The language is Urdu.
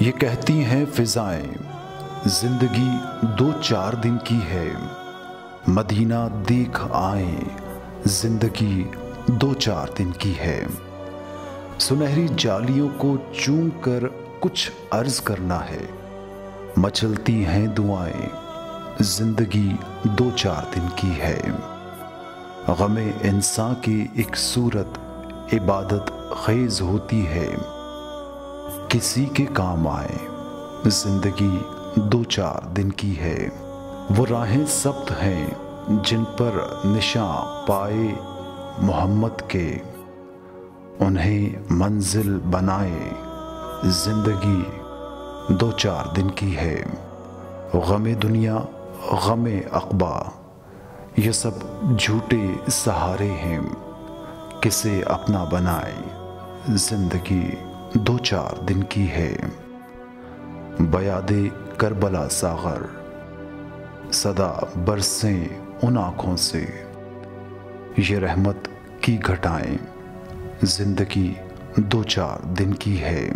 مچلتی ہیں فضائیں، زندگی دو چار دن کی ہے۔ مدینہ دیکھ آئیں، زندگی دو چار دن کی ہے۔ سنہری جالیوں کو چون کر کچھ عرض کرنا ہے۔ مچلتی ہیں دعائیں، زندگی دو چار دن کی ہے۔ غم انسان کی ایک صورت عبادت خیز ہوتی ہے۔ کسی کے کام آئے۔ زندگی دو چار دن کی ہے۔ وہ راہیں سبت ہیں جن پر نشاں پائے محمد کے۔ انہیں منزل بنائے۔ زندگی دو چار دن کی ہے۔ غم دنیا، غم اقبا۔ یہ سب جھوٹے سہارے ہیں۔ کسے اپنا بنائے۔ زندگی دو چار دن کی ہے۔ بیاد کربلا ساغر۔ صدا برسیں ان آنکھوں سے۔ یہ رحمت کی گھٹائیں۔ زندگی دو چار دن کی ہے۔